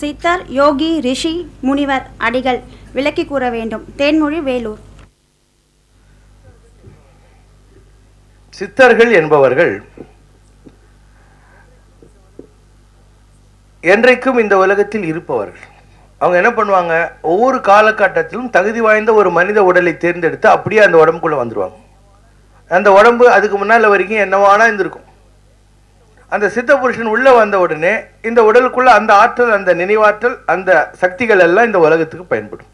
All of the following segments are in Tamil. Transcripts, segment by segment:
சித்தர் யோகி ரிஷி முனிவர் அடிகள் விளக்கி கூற வேண்டும். தேன்மொழி வேலூர். சித்தர்கள் என்பவர்கள் என்றைக்கும் இந்த உலகத்தில் இருப்பவர்கள். அவங்க என்ன பண்ணுவாங்க? ஒவ்வொரு காலகட்டத்திலும் தகுதி வாய்ந்த ஒரு மனித உடலை தேர்ந்தெடுத்து அப்படியே அந்த உடம்புக்குள்ளே வந்துடுவாங்க அந்த உடம்பு அதுக்கு முன்னால் வரைக்கும் என்னவானா இருந்திருக்கும். அந்த சித்த புருஷன் உள்ள வந்த உடனே இந்த உடலுக்குள்ள அந்த ஆற்றல் அந்த நினைவாற்றல் அந்த சக்திகள் எல்லாம் இந்த உலகத்துக்கு பயன்படும்.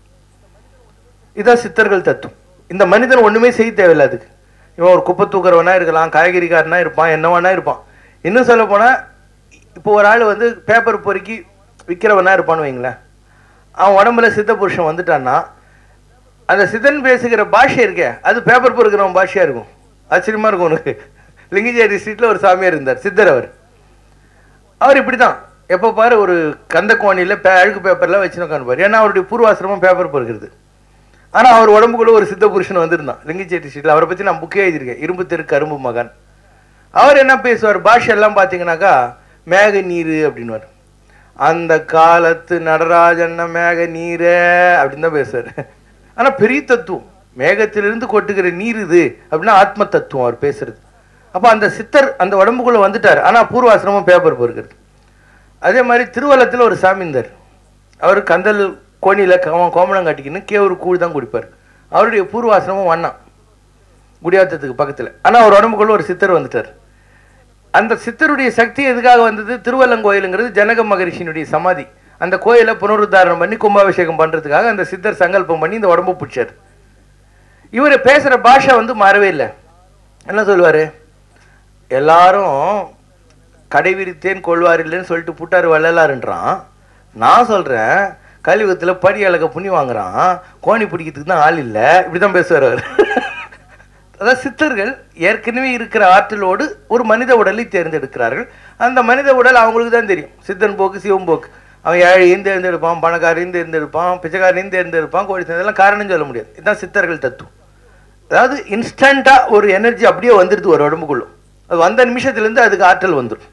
இதான் சித்தர்கள் தத்துவம். இந்த மனிதன் ஒண்ணுமே செய்ய தேவையில்லை அதுக்கு. இவன் ஒரு குப்பை தூக்குறவனா இருக்கலாம் காய்கறிக்காரனா இருப்பான் என்னவனா இருப்பான். இன்னும் சொல்ல போனா இப்போ ஒரு ஆள் வந்து பேப்பர் பொறுக்கி விற்கிறவனா இருப்பான்னு வைங்களேன். அவன் உடம்புல சித்த புருஷன் வந்துட்டான்னா அந்த சித்தன் பேசுகிற பாஷை இருக்கே அது பேப்பர் பொறுக்கிறவன் பாஷையா இருக்கும். ஆச்சரியமா இருக்கும் உனக்கு. லிங்கிஜேரி ஸ்ட்ரீட்ல ஒரு சாமியார் இருந்தார் சித்தர் அவர். அவர் இப்படிதான் எப்போ பாரு ஒரு கந்த கோணியில் பே அழுக்கு பேப்பர்லாம் வச்சுன்னு உட்காந்துப்பார் ஏன்னா அவருடைய பூர்வாசிரமம் பேப்பர் பொறுக்கிறது. ஆனா அவர் உடம்புக்குள்ள ஒரு சித்த புருஷன் வந்திருந்தான் லிங்கிச்சேட்டி ஸ்ட்ரீட்ல. அவரை பத்தி நான் புக்கே எழுதியிருக்கேன். இரும்பு தெரு கரும்பு மகன். அவர் என்ன பேசுவார்? பாஷை எல்லாம் பார்த்தீங்கன்னாக்கா மேக நீர் அப்படின்னுவார். அந்த காலத்து நடராஜன்ன மேக நீரே அப்படின்னு தான் பேசுவார். ஆனா பெரிய தத்துவம். மேகத்திலிருந்து கொட்டுகிற நீர் இது அப்படின்னா ஆத்ம தத்துவம் அவர் பேசுறது. அப்போ அந்த சித்தர் அந்த உடம்புக்குள்ளே வந்துட்டார். ஆனால் பூர்வாசிரமம் பேப்பர் பொறுக்கிறது அதே மாதிரி திருவள்ளத்தில் ஒரு சாமிந்தார். அவர் கந்தல் கோணியில் கோமணம் காட்டிக்கின்னு கேவரு கூழ் தான் குடிப்பார். அவருடைய பூர்வாசிரமம் வண்ணான் குடியாத்தத்துக்கு பக்கத்தில். ஆனால் அவர் உடம்புக்குள்ளே ஒரு சித்தர் வந்துட்டார். அந்த சித்தருடைய சக்தி எதுக்காக வந்தது? திருவல்லங்கோயிலுங்கிறது ஜனக மகரிஷியினுடைய சமாதி. அந்த கோயிலை புனருத்தாரணம் பண்ணி கும்பாபிஷேகம் பண்ணுறதுக்காக அந்த சித்தர் சங்கல்பம் பண்ணி இந்த உடம்பு பிடிச்சார். இவர் பேசுகிற பாஷை வந்து மாறவே இல்லை. என்ன சொல்லுவார்? எல்லாரும் கடை விரித்தேன் கொள்வார் இல்லைன்னு சொல்லிட்டு புட்டார் வள்ளலாருன்றான். நான் சொல்கிறேன் கலியுகத்தில் படி அழக புண்ணி வாங்குறான் கோணி பிடிக்கிறதுக்கு தான் ஆள் இல்லை இப்படிதான் பேசுவார் அவர். அதாவது சித்தர்கள் ஏற்கனவே இருக்கிற ஆற்றலோடு ஒரு மனித உடலை தேர்ந்தெடுக்கிறார்கள். அந்த மனித உடல் அவங்களுக்கு தான் தெரியும். சித்தன் போக்கு சிவம் போக்கு. அவன் ஏழையும் தேர்ந்தெடுப்பான் பணக்காரையும் தேர்ந்தெடுப்பான் பிச்சைக்காரையும் தேர்ந்தெடுப்பான் கோழி தேர்ந்தெல்லாம் காரணம் சொல்ல முடியாது. இதுதான் சித்தர்கள் தத்துவம். அதாவது இன்ஸ்டண்ட்டாக ஒரு எனர்ஜி அப்படியே வந்துடுது ஒரு உடம்புக்குள்ளும் அது வந்த நிமிஷத்துலேருந்து அதுக்கு ஆற்றல் வந்துடும்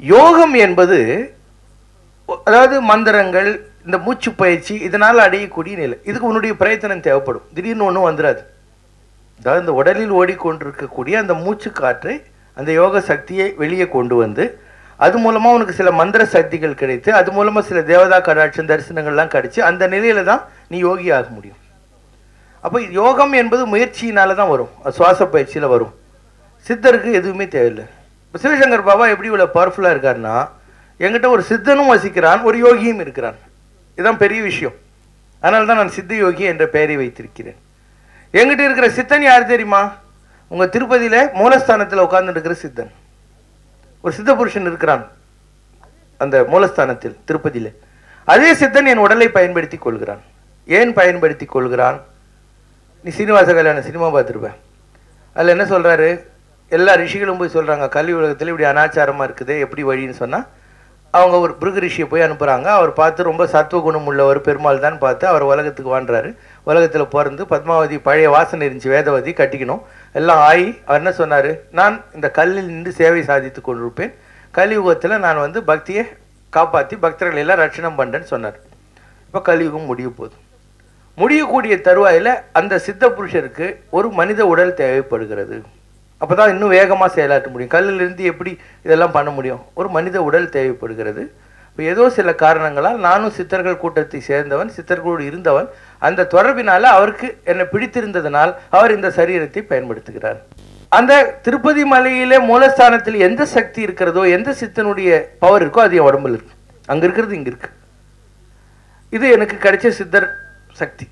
யோகம் என்பது அதாவது மந்திரங்கள் இந்த மூச்சு பயிற்சி இதனால் அடையக்கூடிய நிலை. இதுக்கு உன்னுடைய பிரயத்தனம் தேவைப்படும். திடீர்னு ஒன்றும் வந்துடாது அதாவது இந்த உடலில் ஓடிக்கொண்டிருக்கக்கூடிய அந்த மூச்சு காற்றை அந்த யோக சக்தியை வெளியே கொண்டு வந்து அது மூலமாக உனக்கு சில மந்திர சக்திகள் கிடைத்து அது மூலமாக சில தேவதா கடாட்சம் தரிசனங்கள்லாம் கிடச்சி அந்த நிலையில தான் நீ யோகி ஆக முடியும். அப்போ யோகம் என்பது முயற்சியினால தான் வரும். அது சுவாச பயிற்சியில் வரும். சித்தருக்கு எதுவுமே தேவையில்லை. இப்போ சிவசங்கர் பாபா எப்படி இவ்வளோ பவர்ஃபுல்லாக இருக்காருன்னா என்கிட்ட ஒரு சித்தனும் வசிக்கிறான் ஒரு யோகியும் இருக்கிறான். இதுதான் பெரிய விஷயம். அதனால தான் நான் சித்த யோகி என்ற பெயரை வைத்திருக்கிறேன். எங்கிட்ட இருக்கிற சித்தன் யார் தெரியுமா? உங்கள் திருப்பதியில் மூலஸ்தானத்தில் உட்கார்ந்து இருக்கிற சித்தன். ஒரு சித்த புருஷன் இருக்கிறான் அந்த மூலஸ்தானத்தில் திருப்பதியில். அதே சித்தன் என் உடலை பயன்படுத்தி கொள்கிறான். ஏன் பயன்படுத்தி கொள்கிறான்? நீ சீனிவாச கல்யாணம் சினிமா பார்த்துருப்பேன். அதில் என்ன சொல்கிறாரு எல்லா ரிஷிகளும் போய் சொல்கிறாங்க கல்வி உலகத்தில் இப்படி அனாச்சாரமாக இருக்குது எப்படி வழின்னு சொன்னால் அவங்க ஒரு பிருகு ரிஷியை போய் அனுப்புகிறாங்க அவர் பார்த்து ரொம்ப சத்துவ குணம் உள்ளவர் பெருமாள் தான் பார்த்து அவர் உலகத்துக்கு வாழ்றாரு. உலகத்தில் பிறந்து பத்மாவதி பழைய வாசனை இருந்துச்சு வேதவதி கட்டிக்கணும். எல்லாம் ஆகி அவர் என்ன சொன்னார்? நான் இந்த கல்லில் நின்று சேவை சாதித்து கொண்டிருப்பேன். கலியுகத்தில் நான் வந்து பக்தியை காப்பாற்றி பக்தர்கள் எல்லாம் ரட்சணம் பண்ணுறேன்னு சொன்னார். இப்போ கலியுகம் முடிய போகுது. முடியக்கூடிய தருவாயில அந்த சித்த புருஷருக்கு ஒரு மனித உடல் தேவைப்படுகிறது. அப்பதான் இன்னும் வேகமாக செயலாற்ற முடியும். கல்லிலிருந்து எப்படி இதெல்லாம் பண்ண முடியும்? ஒரு மனித உடல் தேவைப்படுகிறது. இப்போ ஏதோ சில காரணங்களால் நானும் சித்தர்கள் கூட்டத்தை சேர்ந்தவன் சித்தர்களோடு இருந்தவன் அந்த தொடர்பினால் அவருக்கு என்னை பிடித்திருந்ததனால் அவர் இந்த சரீரத்தை பயன்படுத்துகிறார். அந்த திருப்பதி மலையிலே மூலஸ்தானத்தில் எந்த சக்தி இருக்கிறதோ எந்த சித்தனுடைய பவர் இருக்கோ அது என் உடம்புல இருக்கு. அங்கே இருக்கிறது இங்கே இருக்கு. இது எனக்கு கிடைச்ச சித்தர் சக்தி.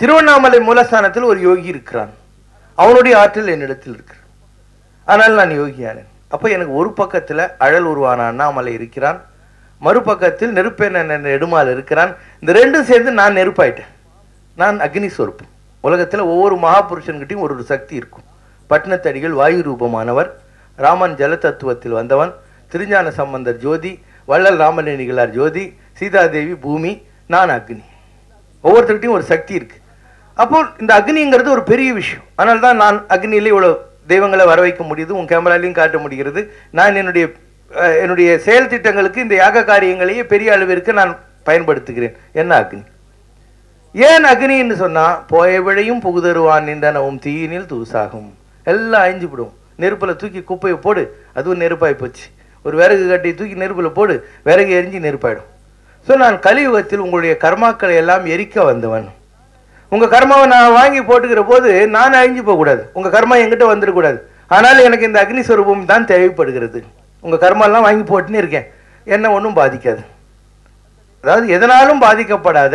திருவண்ணாமலை மூலஸ்தானத்தில் ஒரு யோகி இருக்கிறான். அவனுடைய ஆற்றல் என்னிடத்தில் இருக்கு. ஆனால் நான் யோகியானேன். அப்ப எனக்கு ஒரு பக்கத்துல அழல் உருவான அண்ணாமலை இருக்கிறான். மறுபக்கத்தில் நெருப்பேன் நெடுமால் இருக்கிறான். இந்த ரெண்டும் சேர்ந்து நான் நெருப்பாயிட்டேன். நான் அக்னி சொருப்பு உலகத்தில் ஒவ்வொரு மகாபுருஷன்கிட்டையும் ஒரு ஒரு சக்தி இருக்கும். பட்டினத்தடிகள் வாயு ரூபமானவர். ராமன் ஜல தத்துவத்தில் வந்தவன். திருஞான சம்பந்தர் ஜோதி. வள்ளல் ராமநேனிகளார் ஜோதி. சீதாதேவி பூமி. நான் அக்னி. ஒவ்வொருத்தர்கிட்டையும் ஒரு சக்தி இருக்கு. அப்போ இந்த அக்னிங்கிறது ஒரு பெரிய விஷயம். அதனால தான் நான் அக்னியில இவ்வளவு தெய்வங்களை வர வைக்க முடியுது உன் கேமராலையும் காட்ட முடிகிறது. நான் என்னுடைய என்னுடைய செயல் திட்டங்களுக்கு இந்த யாக காரியங்களையே பெரிய அளவிற்கு நான் பயன்படுத்துகிறேன். என்ன அக்னி? ஏன் அக்னின்னு சொன்னா போய விழையும் புகுதருவான் நின்றனவும் தீயினில் தூசாகும். எல்லாம் அழிஞ்சுவிடும் நெருப்புல தூக்கி குப்பையை போடு அதுவும் நெருப்பாய் போச்சு. ஒரு விறகு கட்டியை தூக்கி நெருப்புல போடு விறகு எரிஞ்சு நெருப்பாயிடும். ஸோ நான் கலியுகத்தில் உங்களுடைய கர்மாக்களை எல்லாம் எரிக்க வந்தவன். உங்கள் கர்மாவை நான் வாங்கி போட்டுக்கிற போது நான் அழிஞ்சு போகக்கூடாது. உங்கள் கர்மா எங்கிட்ட வந்துடக்கூடாது ஆனால் எனக்கு இந்த அக்னி ஸ்வரூபம் தான் தேவைப்படுகிறது. உங்கள் கர்மாலாம் வாங்கி போட்டுன்னு இருக்கேன். என்ன ஒன்றும் பாதிக்காது. அதாவது எதனாலும் பாதிக்கப்படாத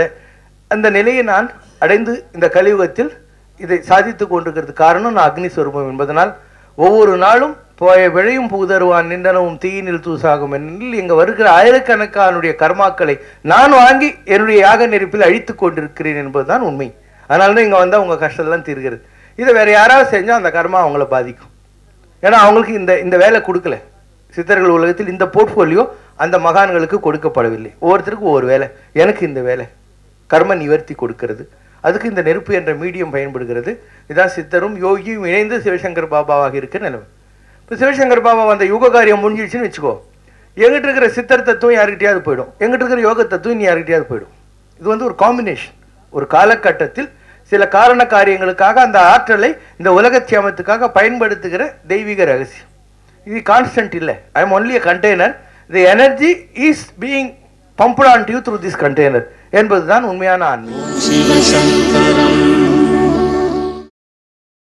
அந்த நிலையை நான் அடைந்து இந்த கலியுகத்தில் இதை சாதித்து கொண்டிருக்கிறது காரணம் நான் அக்னி ஸ்வரூபம் என்பதனால் ஒவ்வொரு நாளும் போய விழையும் புகுதருவான் நின்றனவும் தீயினில் தூசாகும் எனில் இங்கே வருகிற ஆயிரக்கணக்கானுடைய கர்மாக்களை நான் வாங்கி என்னுடைய யாக நெருப்பில் அழித்து கொண்டிருக்கிறேன் என்பதுதான் உண்மை. அதனால தான் இங்கே வந்தால் உங்கள் கஷ்டம்லாம் தீர்கிறது. இதை வேறு யாராவது செஞ்சால் அந்த கர்மா அவங்கள பாதிக்கும். ஏன்னா அவங்களுக்கு இந்த இந்த வேலை கொடுக்கல. சித்தர்கள் உலகத்தில் இந்த போர்ட்ஃபோலியோ அந்த மகான்களுக்கு கொடுக்கப்படவில்லை. ஒவ்வொருத்தருக்கும் ஒவ்வொரு வேலை. எனக்கு இந்த வேலை. கர்ம நிவர்த்தி கொடுக்கிறது. அதுக்கு இந்த நெருப்பு என்ற மீடியம் பயன்படுகிறது. இதான் சித்தரும் யோகியும் இணைந்து சிவசங்கர் பாபாவாக இருக்கிற நிலைமை. இப்போ சிவசங்கர் பாபா அந்த யுக காரியம் முடிஞ்சிடுச்சுன்னு வச்சுக்கோ. எங்கிட்ட இருக்கிற சித்தர் தத்துவம் யாருக்கிட்டையாவது போயிடும். எங்கிட்ட இருக்கிற யோக தத்துவம் நீ யாருக்கிட்டையாவது போயிடும். இது வந்து ஒரு காம்பினேஷன் ஒரு காலகட்டத்தில் சில காரண காரியங்களுக்காக அந்த ஆற்றலை இந்த உலக உலகத்தியமத்துக்காக பயன்படுத்துகிற தெய்வீக ரகசியம். இது கான்ஸ்டன்ட் இல்லை. I am only a container the energy is being pumped on due through this container என்பதுதான் உண்மையான ஆன்மீகம்.